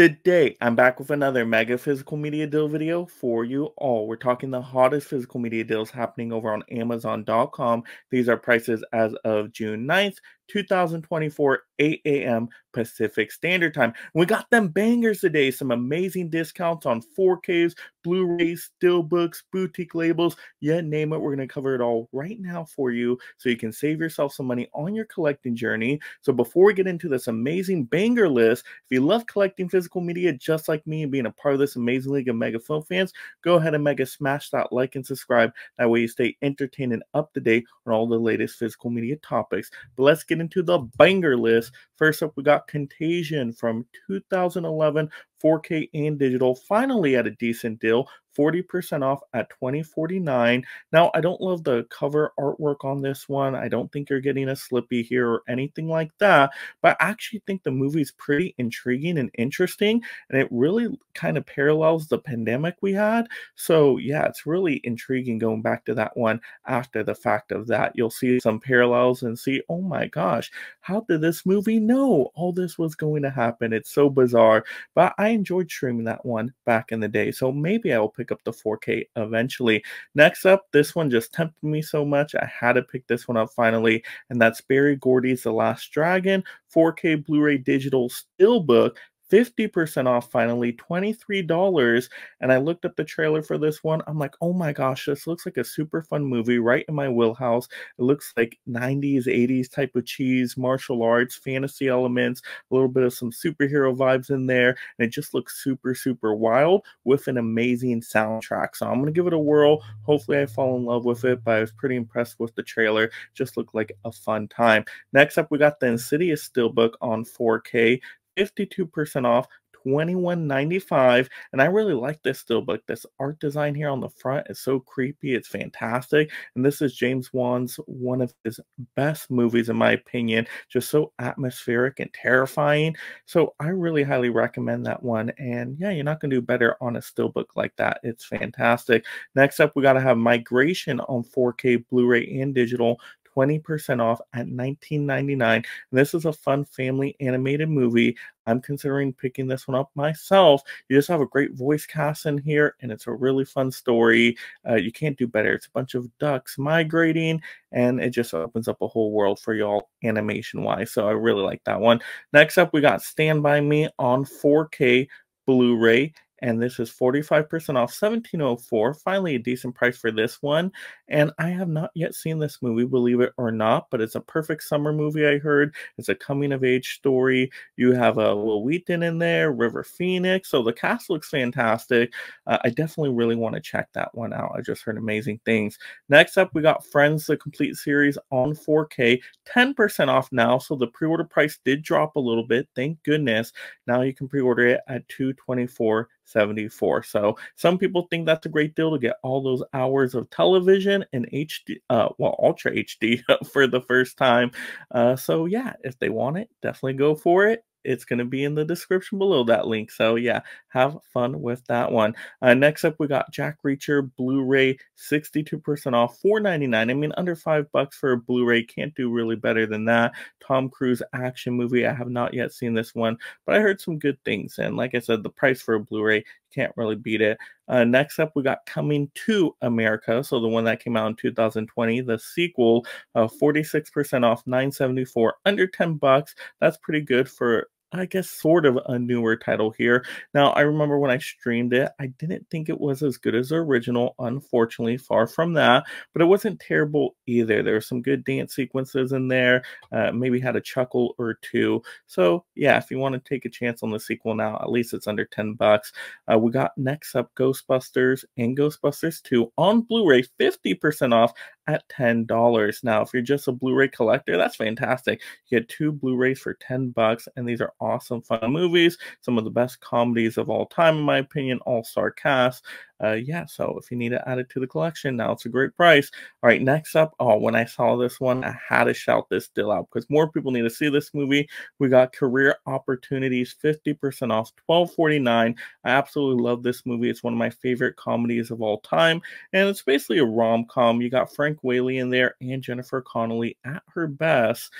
Today, I'm back with another mega physical media deal video for you all. We're talking the hottest physical media deals happening over on Amazon.com. These are prices as of June 9th, 2024, 8 a.m. Pacific Standard Time. We got them bangers today. Some amazing discounts on 4Ks, Blu-rays, steelbooks, boutique labels, you name it. We're going to cover it all right now for you so you can save yourself some money on your collecting journey. So before we get into this amazing banger list, if you love collecting physical media just like me and being a part of this amazing league of mega film fans, go ahead and mega smash that like and subscribe. That way you stay entertained and up to date on all the latest physical media topics. But let's get into the banger list. First up, we got Contagion from 2011 4K and digital, finally at a decent deal, 40% off at 2049. Now, I don't love the cover artwork on this one. I don't think you're getting a slippy here or anything like that, but I actually think the movie's pretty intriguing and interesting, and it really kind of parallels the pandemic we had. So, yeah, it's really intriguing going back to that one after the fact of that. You'll see some parallels and see, oh my gosh, how did this movie know all this was going to happen? It's so bizarre, but I enjoyed streaming that one back in the day, so maybe I will pick up the 4K eventually. Next up, this one just tempted me so much, I had to pick this one up finally, and that's Berry Gordy's The Last Dragon 4K Blu-ray digital steelbook 50% off finally, $23. And I looked up the trailer for this one. I'm like, oh my gosh, this looks like a super fun movie right in my wheelhouse. It looks like 90s, 80s type of cheese, martial arts, fantasy elements, a little bit of some superhero vibes in there. And it just looks super, super wild with an amazing soundtrack. So I'm going to give it a whirl. Hopefully, I fall in love with it, but I was pretty impressed with the trailer. Just looked like a fun time. Next up, we got the Insidious Steelbook on 4K. 52% off 21.95 and i really like this steelbook this art design here on the front is so creepy it's fantastic. And this is james wan's one of his best movies in my opinion just so atmospheric and terrifying. So i really highly recommend that one. And yeah you're not going to do better on a steelbook like that. It's fantastic. Next up we got to have migration on 4k blu-ray and digital 20% off at $19.99. This is a fun family animated movie. I'm considering picking this one up myself. You just have a great voice cast in here, and it's a really fun story. Uh, you can't do better. It's a bunch of ducks migrating, and it just opens up a whole world for y'all animation wise. So I really like that one. Next up, we got Stand By Me on 4K Blu ray and this is 45% off 1704 finally a decent price for this one and i have not yet seen this movie believe it or not but it's a perfect summer movie i heard. It's a coming of age story. You have a uh, Wil Wheaton in there river phoenix so the cast looks fantastic. Uh, i definitely really want to check that one out. I just heard amazing things. Next up we got friends the complete series on 4k 10% off now so the pre-order price did drop a little bit thank goodness. Now you can pre-order it at 224 74. So some people think that's a great deal to get all those hours of television in HD, uh, well, Ultra HD for the first time. Uh, so yeah, if they want it, definitely go for it it's going to be in the description below that link. So yeah, have fun with that one. Uh, next up, we got Jack Reacher Blu-ray, 62% off, 4.99. I mean, under five bucks for a Blu-ray can't do really better than that. Tom Cruise action movie. I have not yet seen this one, but I heard some good things. And like I said, the price for a Blu-ray can't really beat it. Uh, next up, we got Coming to America. So the one that came out in 2020, the sequel, uh, 46% off, 974, under 10 bucks. That's pretty good for I guess, sort of a newer title here. Now, I remember when I streamed it, I didn't think it was as good as the original, unfortunately, far from that, but it wasn't terrible either. There were some good dance sequences in there, uh, maybe had a chuckle or two. So, yeah, if you want to take a chance on the sequel now, at least it's under 10 bucks. Uh, we got next up Ghostbusters and Ghostbusters 2 on Blu ray, 50% off at $10. Now, if you're just a Blu ray collector, that's fantastic. You get two Blu rays for 10 bucks, and these are awesome, fun movies, some of the best comedies of all time, in my opinion, all star cast. Uh, yeah, so if you need to add it to the collection, now it's a great price. All right, next up, oh, when I saw this one, I had to shout this deal out because more people need to see this movie. We got Career Opportunities, 50% off, 12.49. I absolutely love this movie. It's one of my favorite comedies of all time, and it's basically a rom com. You got Frank Whaley in there and Jennifer Connelly at her best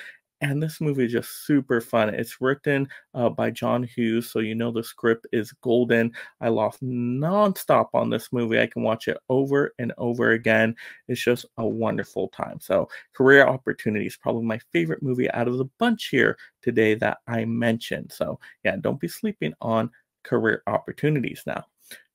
and this movie is just super fun. It's written uh, by John Hughes, so you know the script is golden. I laugh nonstop on this movie. I can watch it over and over again. It's just a wonderful time. So, Career Opportunities, probably my favorite movie out of the bunch here today that I mentioned. So, yeah, don't be sleeping on Career Opportunities now.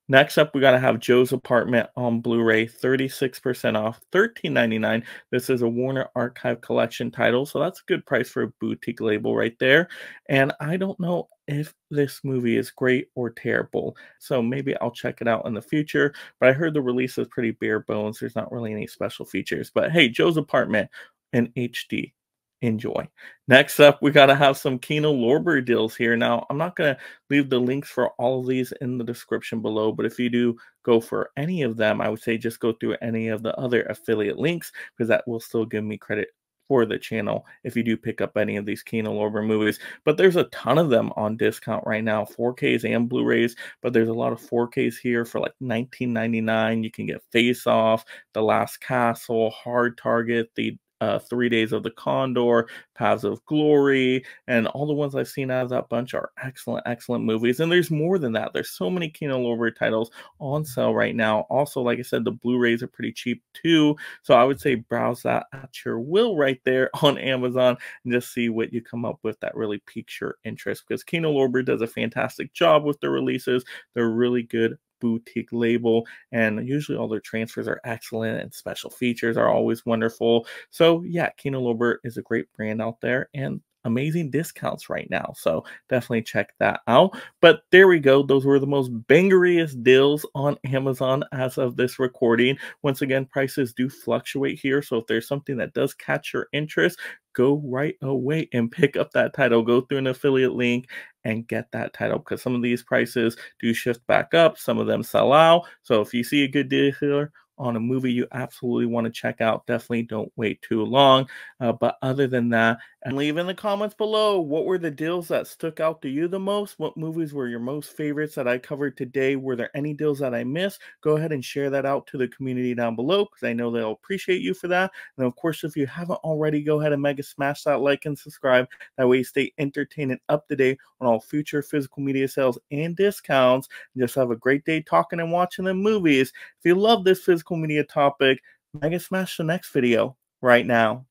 Next up, we got to have Joe's Apartment on Blu ray, 36% off, $13.99. This is a Warner Archive Collection title, so that's a good price for a boutique label right there. And I don't know if this movie is great or terrible, so maybe I'll check it out in the future. But I heard the release is pretty bare bones. There's not really any special features. But hey, Joe's Apartment in HD enjoy. Next up, we got to have some Kino Lorber deals here. Now, I'm not going to leave the links for all of these in the description below, but if you do go for any of them, I would say just go through any of the other affiliate links because that will still give me credit for the channel if you do pick up any of these Kino Lorber movies. But there's a ton of them on discount right now, 4Ks and Blu-rays. But there's a lot of 4Ks here for like 19.99. You can get Face Off, The Last Castle, Hard Target, the uh, Three Days of the Condor, Paths of Glory, and all the ones I've seen out of that bunch are excellent, excellent movies. And there's more than that. There's so many Kino Lorber titles on sale right now. Also, like I said, the Blu-rays are pretty cheap too. So I would say browse that at your will right there on Amazon and just see what you come up with that really piques your interest because Kino Lorber does a fantastic job with the releases. They're really good boutique label, and usually all their transfers are excellent and special features are always wonderful. So, yeah, Kino Lorber is a great brand out there, and amazing discounts right now. So definitely check that out. But there we go. Those were the most bangeriest deals on Amazon as of this recording. Once again, prices do fluctuate here. So if there's something that does catch your interest, go right away and pick up that title. Go through an affiliate link and get that title because some of these prices do shift back up. Some of them sell out. So if you see a good deal here, on a movie you absolutely want to check out, definitely don't wait too long. Uh, but other than that, and leave in the comments below what were the deals that stuck out to you the most? What movies were your most favorites that I covered today? Were there any deals that I missed? Go ahead and share that out to the community down below because I know they'll appreciate you for that. And of course, if you haven't already, go ahead and mega smash that like and subscribe. That way you stay entertained and up to date on all future physical media sales and discounts. And just have a great day talking and watching the movies. If you love this physical media topic, mega smash the next video right now.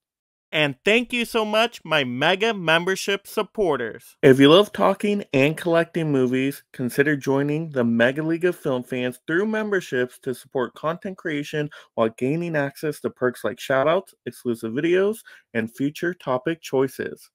And thank you so much, my mega membership supporters. If you love talking and collecting movies, consider joining the Mega League of Film Fans through memberships to support content creation while gaining access to perks like shoutouts, exclusive videos, and future topic choices.